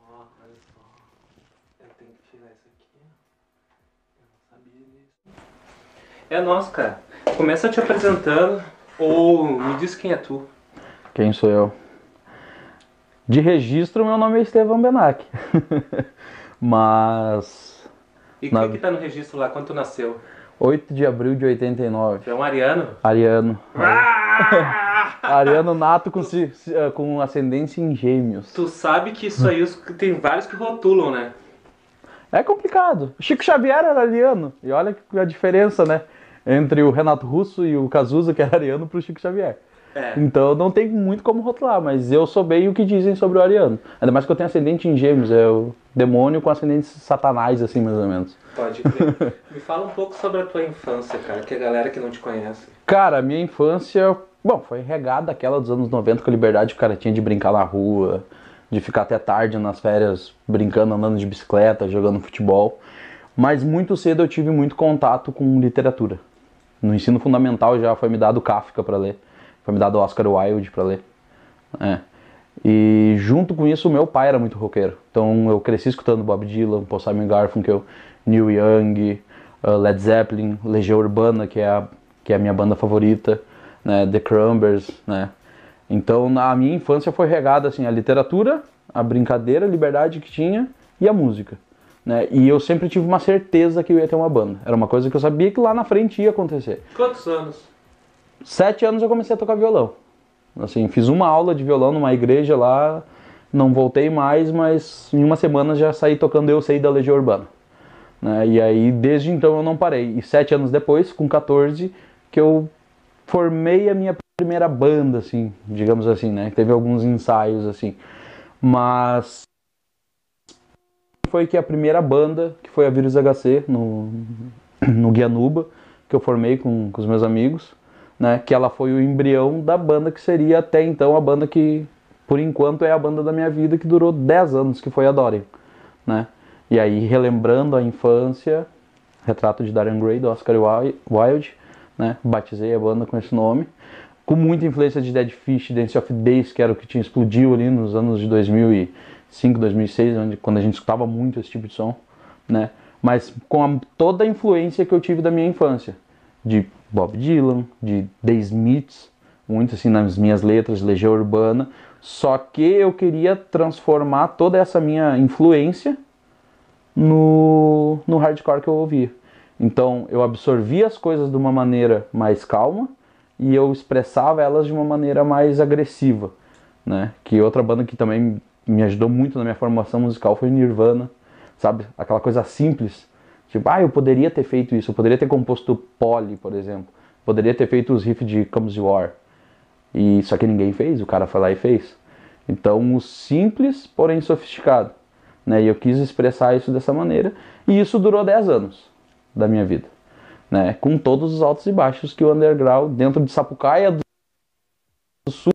Ó, olha só. Eu tenho que tirar isso aqui. Eu não sabia disso. É nosso, cara. Começa te apresentando ou me diz quem é tu. Quem sou eu? De registro, meu nome é Estevão Benac. Mas. E o Na- que, que tá no registro lá? Quando tu nasceu? 8 de abril de 89. Tu é um ariano? Ariano. Ah! Ariano nato com, ci- eh, com ascendência em gêmeos. Tu sabe que isso aí tem vários que rotulam, né? É complicado. O Chico Xavier era ariano. E olha a diferença, né? Entre o Renato Russo e o Cazuza, que era ariano, pro Chico Xavier. É. Então não tem muito como rotular, mas eu sou bem o que dizem sobre o ariano. Ainda mais que eu tenho ascendente em gêmeos, é o demônio com ascendente satanás, assim, mais ou menos. Pode crer. Me fala um pouco sobre a tua infância, cara, que a galera que não te conhece. Cara, a minha infância, bom, foi regada aquela dos anos 90 com a liberdade que o cara tinha de brincar na rua, de ficar até tarde nas férias brincando, andando de bicicleta, jogando futebol. Mas muito cedo eu tive muito contato com literatura. No ensino fundamental já foi me dado Kafka para ler, foi me dado Oscar Wilde para ler. É. E junto com isso, meu pai era muito roqueiro. Então eu cresci escutando Bob Dylan, Paul Simon Garfunkel, Neil Young, uh, Led Zeppelin, Legião Urbana, que é a, que é a minha banda favorita, né, The Crumbers, né. Então a minha infância foi regada assim a literatura, a brincadeira, a liberdade que tinha e a música. Né? E eu sempre tive uma certeza que eu ia ter uma banda. Era uma coisa que eu sabia que lá na frente ia acontecer. Quantos anos? Sete anos eu comecei a tocar violão. Assim, fiz uma aula de violão numa igreja lá, não voltei mais, mas em uma semana já saí tocando Eu Sei da Legião Urbana. Né? E aí, desde então eu não parei. E sete anos depois, com 14, que eu formei a minha primeira banda, assim, digamos assim, né? Teve alguns ensaios, assim. Mas foi que a primeira banda, que foi a Vírus HC, no, no Guianuba, que eu formei com, com os meus amigos, né? Que ela foi o embrião da banda que seria até então a banda que, por enquanto, é a banda da minha vida, que durou 10 anos, que foi a Dorian, né? E aí, relembrando a infância, retrato de Dorian Gray, do Oscar Wi- Wilde, né? Batizei a banda com esse nome. Com muita influência de Dead Fish, Dance of Days, que era o que tinha explodiu ali nos anos de 2005, 2006, onde, quando a gente escutava muito esse tipo de som, né? Mas com a- toda a influência que eu tive da minha infância, de Bob Dylan, de The Smiths, muito assim nas minhas letras, Legião Urbana, só que eu queria transformar toda essa minha influência no, no hardcore que eu ouvia. Então eu absorvia as coisas de uma maneira mais calma e eu expressava elas de uma maneira mais agressiva, né? Que outra banda que também me ajudou muito na minha formação musical foi Nirvana, sabe? Aquela coisa simples, tipo, ah, eu poderia ter feito isso, eu poderia ter composto Polly, por exemplo, poderia ter feito os riffs de Comes War, e só que ninguém fez, o cara foi lá e fez. Então, o simples, porém sofisticado, né? E eu quis expressar isso dessa maneira, e isso durou 10 anos da minha vida, né? Com todos os altos e baixos que o underground dentro de Sapucaia do Sul.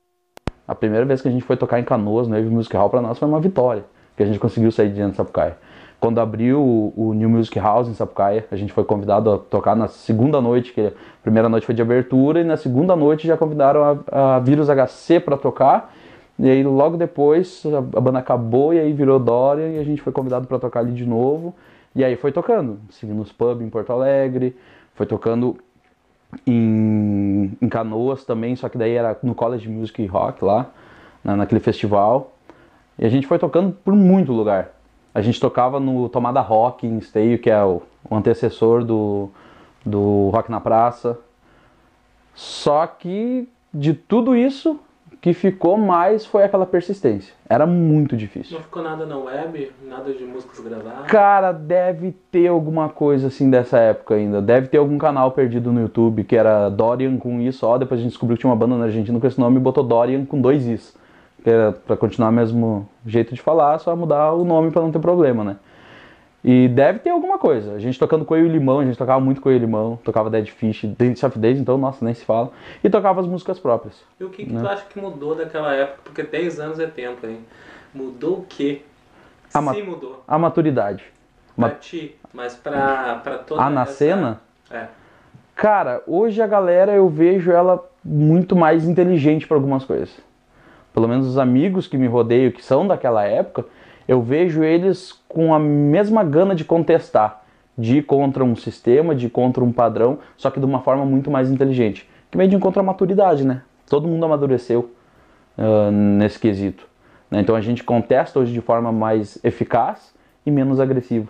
A primeira vez que a gente foi tocar em Canoas, no Wave Music Hall, para nós foi uma vitória, que a gente conseguiu sair de dentro de Sapucaia. Quando abriu o, o New Music House em Sapucaia, a gente foi convidado a tocar na segunda noite, que a primeira noite foi de abertura, e na segunda noite já convidaram a, a Vírus HC para tocar. E aí logo depois a, a banda acabou e aí virou Dorian e a gente foi convidado para tocar ali de novo. E aí foi tocando, seguindo os pubs em Porto Alegre, foi tocando em, em Canoas também, só que daí era no College Music Rock lá, na, naquele festival. E a gente foi tocando por muito lugar. A gente tocava no Tomada Rock em Esteio, que é o, o antecessor do, do Rock na Praça. Só que de tudo isso, que ficou mais foi aquela persistência. Era muito difícil. Não ficou nada na web? Nada de músicas gravadas? Cara, deve ter alguma coisa assim dessa época ainda. Deve ter algum canal perdido no YouTube que era Dorian com I só. Depois a gente descobriu que tinha uma banda na Argentina com esse nome e botou Dorian com dois Is. Que era pra continuar o mesmo jeito de falar, só mudar o nome pra não ter problema, né? E deve ter alguma coisa. A gente tocando Coelho e Limão, a gente tocava muito Coelho e Limão, tocava Dead Fish, Dance of Days, então, nossa, nem se fala. E tocava as músicas próprias. E o que, que Né? tu acha que mudou daquela época? Porque 10 anos é tempo, hein? Mudou o quê? A Sim, mudou. A maturidade. Pra Ma- ti, mas pra, pra toda Ah, na essa- cena? É. Cara, hoje a galera eu vejo ela muito mais inteligente para algumas coisas. pelo menos os amigos que me rodeiam, que são daquela época, eu vejo eles com a mesma gana de contestar, de ir contra um sistema, de ir contra um padrão, só que de uma forma muito mais inteligente. Que vem de encontro à maturidade, né? Todo mundo amadureceu uh, nesse quesito. Né? Então a gente contesta hoje de forma mais eficaz e menos agressiva.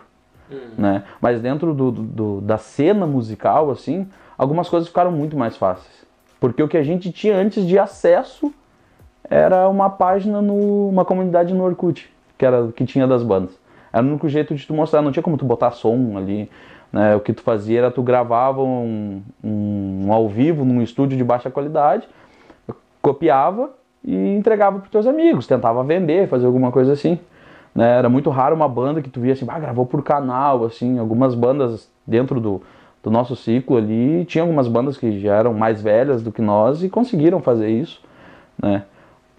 Hum. Né? Mas dentro do, do, da cena musical, assim, algumas coisas ficaram muito mais fáceis. Porque o que a gente tinha antes de acesso era uma página, no, uma comunidade no Orkut que era que tinha das bandas. Era o único jeito de tu mostrar, não tinha como tu botar som ali. Né? O que tu fazia era tu gravava um, um, um ao vivo num estúdio de baixa qualidade, copiava e entregava para teus amigos, tentava vender, fazer alguma coisa assim. Né? Era muito raro uma banda que tu via assim, ah, gravou por canal, assim, algumas bandas dentro do, do nosso ciclo ali, tinha algumas bandas que já eram mais velhas do que nós e conseguiram fazer isso, né?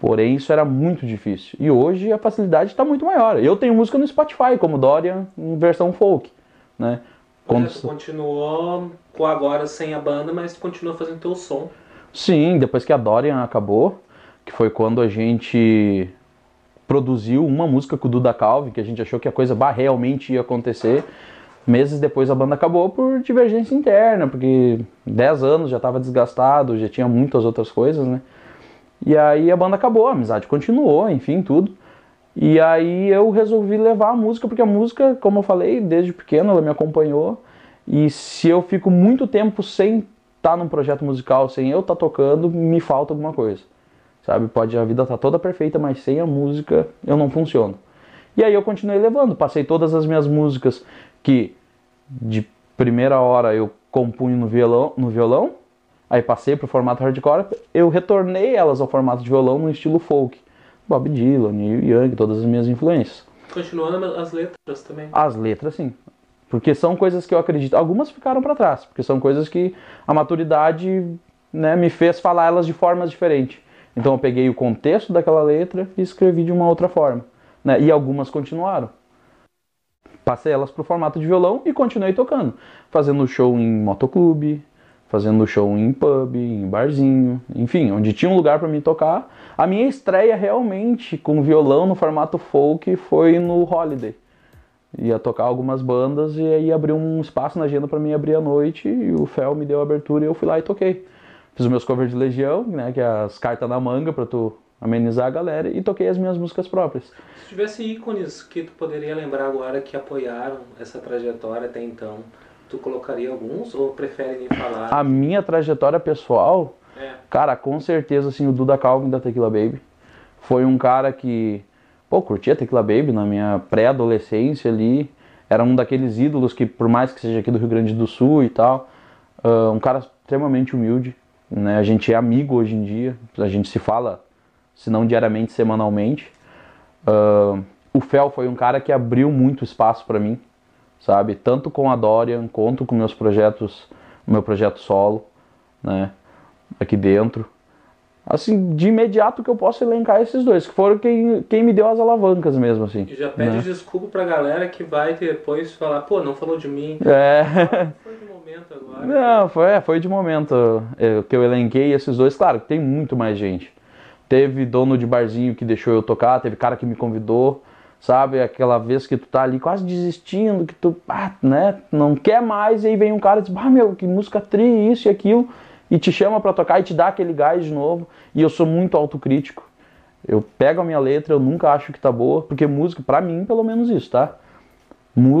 Porém, isso era muito difícil. E hoje a facilidade está muito maior. Eu tenho música no Spotify, como Dorian, em versão folk. Né? Quando... Você continuou com agora sem a banda, mas continuou fazendo teu som. Sim, depois que a Dorian acabou, que foi quando a gente produziu uma música com o Duda Calvi, que a gente achou que a coisa bah, realmente ia acontecer. Meses depois a banda acabou por divergência interna, porque 10 anos já estava desgastado, já tinha muitas outras coisas, né? E aí a banda acabou, a amizade continuou, enfim, tudo. E aí eu resolvi levar a música, porque a música, como eu falei, desde pequeno ela me acompanhou. E se eu fico muito tempo sem estar tá num projeto musical, sem eu estar tá tocando, me falta alguma coisa. Sabe? Pode a vida estar tá toda perfeita, mas sem a música eu não funciono. E aí eu continuei levando, passei todas as minhas músicas que de primeira hora eu compunho no violão, no violão Aí passei para o formato hardcore, eu retornei elas ao formato de violão no estilo folk. Bob Dylan, Neil Young, todas as minhas influências. Continuando as letras também. As letras, sim. Porque são coisas que eu acredito. Algumas ficaram para trás, porque são coisas que a maturidade né, me fez falar elas de formas diferentes. Então eu peguei o contexto daquela letra e escrevi de uma outra forma. Né? E algumas continuaram. Passei elas para o formato de violão e continuei tocando. Fazendo show em motoclube, fazendo show em pub, em barzinho, enfim, onde tinha um lugar para me tocar. A minha estreia realmente com violão no formato folk foi no Holiday. Ia tocar algumas bandas e aí abriu um espaço na agenda para mim abrir à noite e o Fel me deu a abertura e eu fui lá e toquei. Fiz meus covers de Legião, né, que é as cartas na manga para tu amenizar a galera e toquei as minhas músicas próprias. Se tivesse ícones que tu poderia lembrar agora que apoiaram essa trajetória até então, Tu colocaria alguns ou prefere nem falar? A minha trajetória pessoal, é. cara, com certeza assim, o Duda Calvin da Tequila Baby. Foi um cara que, pô, curtia Tequila Baby na minha pré-adolescência ali. Era um daqueles ídolos que, por mais que seja aqui do Rio Grande do Sul e tal, uh, um cara extremamente humilde. Né? A gente é amigo hoje em dia, a gente se fala, se não diariamente, semanalmente. Uh, o Fel foi um cara que abriu muito espaço para mim sabe? Tanto com a Dorian, quanto com meus projetos, meu projeto solo, né? Aqui dentro. Assim, de imediato que eu posso elencar esses dois, que foram quem, quem me deu as alavancas mesmo, assim. E já pede né? desculpa pra galera que vai depois falar, pô, não falou de mim. É. foi de momento agora. Não, foi, é, foi de momento é, que eu elenquei esses dois. Claro, tem muito mais gente. Teve dono de barzinho que deixou eu tocar, teve cara que me convidou sabe? Aquela vez que tu tá ali quase desistindo, que tu, ah, né, não quer mais, e aí vem um cara e diz, ah, meu, que música tri, isso e aquilo, e te chama para tocar e te dá aquele gás de novo. E eu sou muito autocrítico. Eu pego a minha letra, eu nunca acho que tá boa, porque música, para mim, pelo menos isso, tá?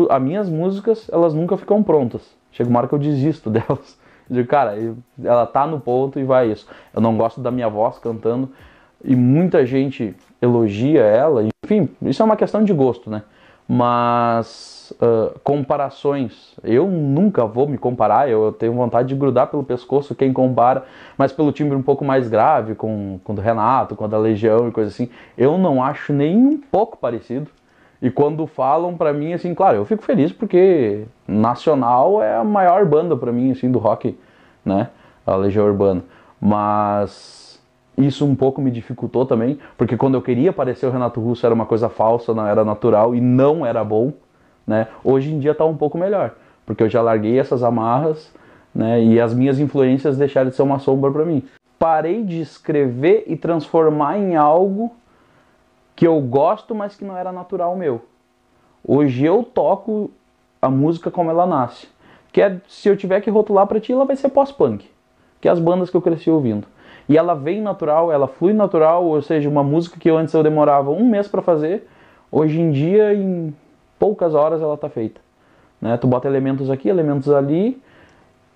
As minhas músicas, elas nunca ficam prontas. Chega uma hora que eu desisto delas. Eu digo, cara, ela tá no ponto e vai isso. Eu não gosto da minha voz cantando. E muita gente elogia ela, enfim, isso é uma questão de gosto, né? Mas uh, comparações, eu nunca vou me comparar, eu tenho vontade de grudar pelo pescoço quem compara, mas pelo timbre um pouco mais grave, com, com o do Renato, com a da Legião e coisa assim, eu não acho nem um pouco parecido. E quando falam para mim, assim, claro, eu fico feliz porque Nacional é a maior banda para mim, assim, do rock, né? A Legião Urbana. Mas isso um pouco me dificultou também, porque quando eu queria parecer o Renato Russo era uma coisa falsa, não era natural e não era bom, né? Hoje em dia está um pouco melhor, porque eu já larguei essas amarras, né? E as minhas influências deixaram de ser uma sombra para mim. parei de escrever e transformar em algo que eu gosto, mas que não era natural meu. Hoje eu toco a música como ela nasce. Que é, se eu tiver que rotular para ti, ela vai ser pós-punk. Que é as bandas que eu cresci ouvindo. E ela vem natural, ela flui natural, ou seja, uma música que antes eu demorava um mês para fazer, hoje em dia, em poucas horas, ela está feita. Né? Tu bota elementos aqui, elementos ali.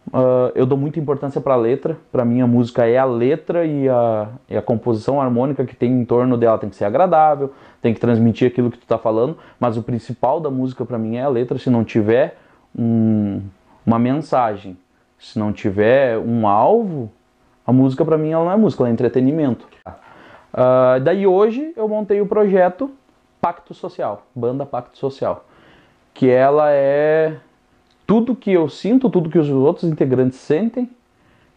Uh, eu dou muita importância para a letra. Para mim, a música é a letra e a, e a composição harmônica que tem em torno dela tem que ser agradável, tem que transmitir aquilo que tu está falando. Mas o principal da música para mim é a letra. Se não tiver um, uma mensagem, se não tiver um alvo, a música para mim ela não é música, ela é entretenimento. Uh, daí hoje eu montei o projeto Pacto Social, Banda Pacto Social que ela é tudo que eu sinto, tudo que os outros integrantes sentem,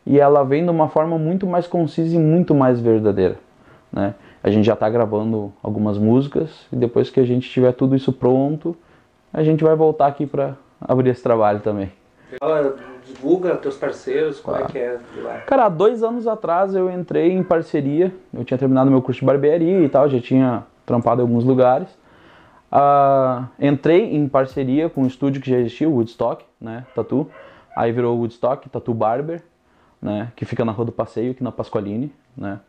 e ela vem de uma forma muito mais concisa e muito mais verdadeira. Né? A gente já está gravando algumas músicas e depois que a gente tiver tudo isso pronto, a gente vai voltar aqui para abrir esse trabalho também. Divulga teus parceiros, como é que é lá? Cara, há dois anos atrás eu entrei em parceria, eu tinha terminado meu curso de barbearia e tal, já tinha trampado em alguns lugares. Uh, entrei em parceria com um estúdio que já existia, o Woodstock, né, Tatu. Aí virou o Woodstock Tatu Barber, né, que fica na Rua do Passeio, aqui na Pasqualine, né.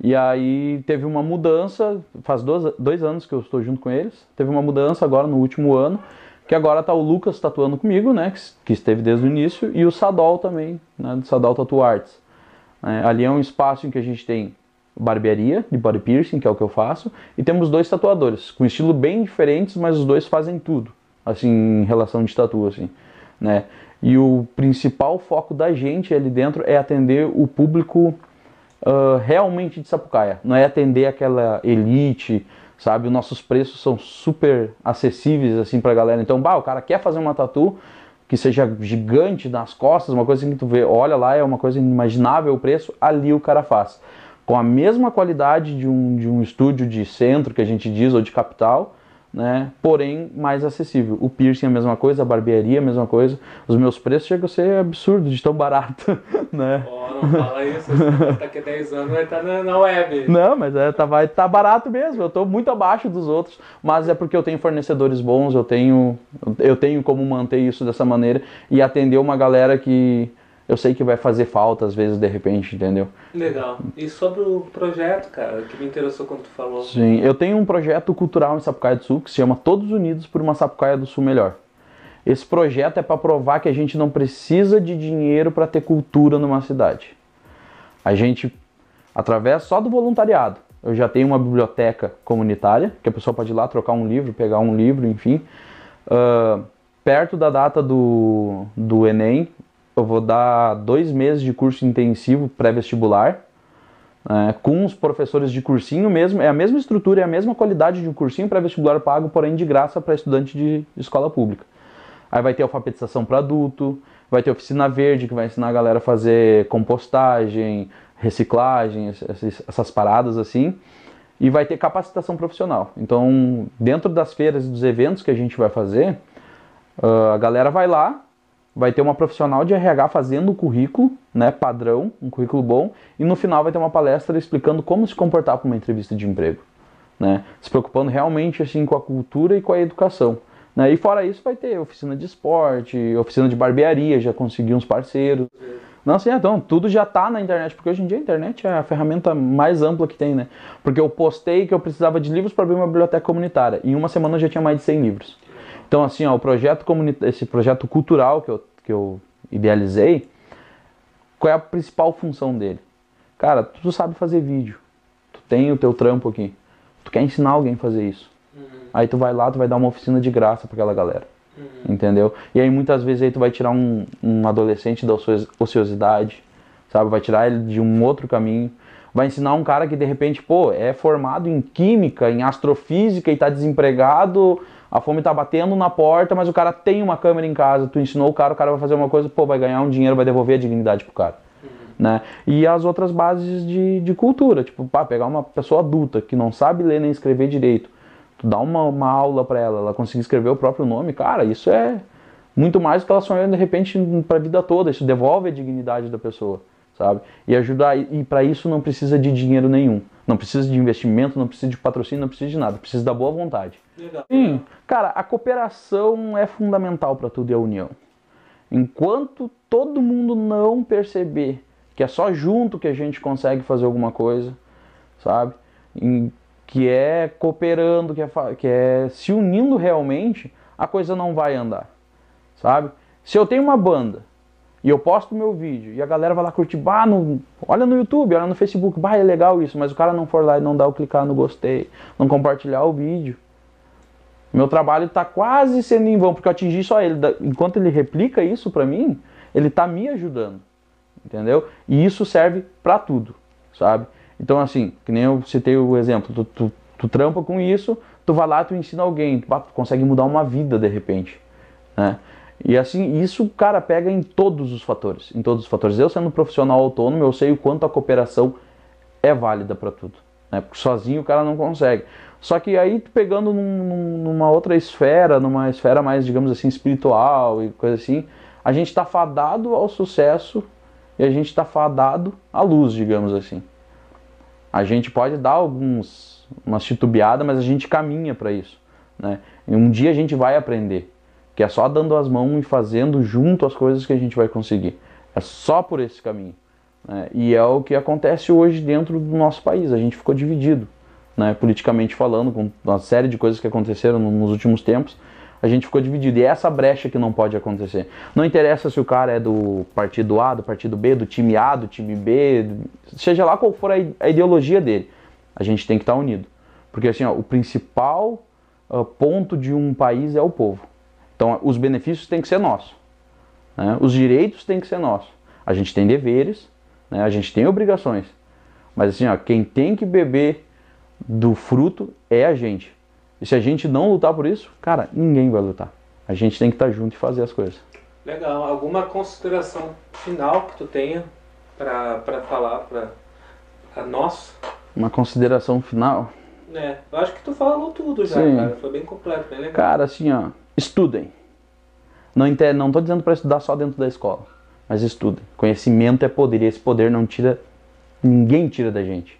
E aí teve uma mudança, faz dois, dois anos que eu estou junto com eles, teve uma mudança agora no último ano, que agora tá o Lucas tatuando comigo, né, que, esteve desde o início, e o Sadol também, né, do Sadol Tattoo Arts. É, ali é um espaço em que a gente tem barbearia de body piercing, que é o que eu faço, e temos dois tatuadores, com estilo bem diferentes, mas os dois fazem tudo, assim, em relação de tatu, assim, né? E o principal foco da gente ali dentro é atender o público uh, realmente de Sapucaia, não é atender aquela elite, sabe? Os nossos preços são super acessíveis, assim, pra galera. Então, bah, o cara quer fazer uma tatu que seja gigante nas costas, uma coisa assim que tu vê, olha lá, é uma coisa inimaginável o preço, ali o cara faz com a mesma qualidade de um, de um estúdio de centro, que a gente diz, ou de capital, né? porém mais acessível. O piercing é a mesma coisa, a barbearia é a mesma coisa. Os meus preços chegam a ser absurdo de tão barato, né? Oh, não fala isso, daqui a 10 anos vai estar tá na, na web. Não, mas é, tá, vai tá barato mesmo, eu estou muito abaixo dos outros, mas é porque eu tenho fornecedores bons, eu tenho, eu tenho como manter isso dessa maneira e atender uma galera que eu sei que vai fazer falta às vezes de repente, entendeu? Legal. E sobre o projeto, cara, que me interessou quando tu falou. Sim, eu tenho um projeto cultural em Sapucaia do Sul que se chama Todos Unidos por uma Sapucaia do Sul Melhor. Esse projeto é para provar que a gente não precisa de dinheiro para ter cultura numa cidade. A gente, através só do voluntariado, eu já tenho uma biblioteca comunitária, que a pessoa pode ir lá trocar um livro, pegar um livro, enfim. Uh, perto da data do, do Enem, eu vou dar dois meses de curso intensivo pré-vestibular, né, com os professores de cursinho mesmo, é a mesma estrutura, é a mesma qualidade de um cursinho pré-vestibular pago, porém de graça para estudante de escola pública. Aí vai ter alfabetização para adulto, vai ter oficina verde que vai ensinar a galera a fazer compostagem, reciclagem, essas paradas assim, e vai ter capacitação profissional. Então, dentro das feiras e dos eventos que a gente vai fazer, ah, a galera vai lá, vai ter uma profissional de RH fazendo o currículo, né, padrão, um currículo bom, e no final vai ter uma palestra explicando como se comportar para uma entrevista de emprego, né, se preocupando realmente assim com a cultura e com a educação. Né, e fora isso vai ter oficina de esporte, oficina de barbearia, já consegui uns parceiros. Não, assim, então, tudo já está na internet, porque hoje em dia a internet é a ferramenta mais ampla que tem, né? Porque eu postei que eu precisava de livros para abrir uma biblioteca comunitária. Em uma semana eu já tinha mais de 100 livros. Então, assim, ó, o projeto esse projeto cultural que eu, que eu idealizei, qual é a principal função dele? Cara, tu sabe fazer vídeo, tu tem o teu trampo aqui, tu quer ensinar alguém a fazer isso. Uhum. Aí tu vai lá, tu vai dar uma oficina de graça para aquela galera. Uhum. Entendeu? E aí muitas vezes aí tu vai tirar um, um adolescente da ociosidade, sabe? Vai tirar ele de um outro caminho. Vai ensinar um cara que de repente, pô, é formado em química, em astrofísica e está desempregado a fome tá batendo na porta, mas o cara tem uma câmera em casa, tu ensinou o cara, o cara vai fazer uma coisa, pô, vai ganhar um dinheiro, vai devolver a dignidade pro cara. Uhum. Né? E as outras bases de, de cultura, tipo, pá, pegar uma pessoa adulta que não sabe ler nem escrever direito, tu dá uma, uma aula para ela, ela conseguir escrever o próprio nome, cara, isso é muito mais do que ela sonhando de repente para a vida toda, isso devolve a dignidade da pessoa. sabe? E ajudar e para isso não precisa de dinheiro nenhum. Não precisa de investimento, não precisa de patrocínio, não precisa de nada, precisa da boa vontade. Sim, cara, a cooperação é fundamental para tudo e a união. Enquanto todo mundo não perceber que é só junto que a gente consegue fazer alguma coisa, sabe? Em, que é cooperando, que é, que é se unindo realmente, a coisa não vai andar, sabe? Se eu tenho uma banda e eu posto meu vídeo e a galera vai lá curtir, bah, no, olha no YouTube, olha no Facebook, bah, é legal isso, mas o cara não for lá e não dá o clicar no gostei, não compartilhar o vídeo, meu trabalho está quase sendo em vão, porque eu atingi só ele. Enquanto ele replica isso para mim, ele está me ajudando. Entendeu? E isso serve para tudo, sabe? Então, assim, que nem eu citei o exemplo, tu, tu, tu trampa com isso, tu vai lá, tu ensina alguém, tu, tu consegue mudar uma vida de repente, né? E assim, isso, cara, pega em todos os fatores, em todos os fatores. Eu sendo profissional autônomo, eu sei o quanto a cooperação é válida para tudo, né? Porque sozinho o cara não consegue. Só que aí pegando num, numa outra esfera, numa esfera mais, digamos assim, espiritual e coisa assim, a gente está fadado ao sucesso e a gente está fadado à luz, digamos assim. A gente pode dar alguns uma titubeada, mas a gente caminha para isso, né? E um dia a gente vai aprender, que é só dando as mãos e fazendo junto as coisas que a gente vai conseguir. É só por esse caminho. Né? E é o que acontece hoje dentro do nosso país. A gente ficou dividido né, politicamente falando, com uma série de coisas que aconteceram nos últimos tempos, a gente ficou dividido. E é essa brecha que não pode acontecer. Não interessa se o cara é do partido A, do partido B, do time A, do time B, seja lá qual for a ideologia dele, a gente tem que estar unido. Porque assim, ó, o principal uh, ponto de um país é o povo. Então, os benefícios têm que ser nossos. Né? Os direitos têm que ser nossos. A gente tem deveres, né? a gente tem obrigações. Mas assim, ó, quem tem que beber do fruto é a gente. E se a gente não lutar por isso, cara, ninguém vai lutar. A gente tem que estar junto e fazer as coisas. Legal. Alguma consideração final que tu tenha para falar para nós? Uma consideração final? É, eu acho que tu falou tudo já, Sim. cara. Foi bem completo, bem legal. Cara, assim, ó, estudem. Não, não tô dizendo para estudar só dentro da escola, mas estudem. Conhecimento é poder e esse poder não tira, ninguém tira da gente,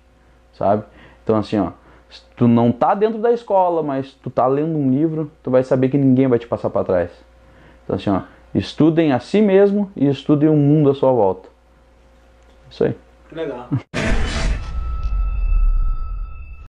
sabe? Então assim, ó, se tu não tá dentro da escola, mas tu tá lendo um livro, tu vai saber que ninguém vai te passar para trás. Então assim, ó, estudem a si mesmo e estudem o mundo à sua volta. Isso aí. Legal.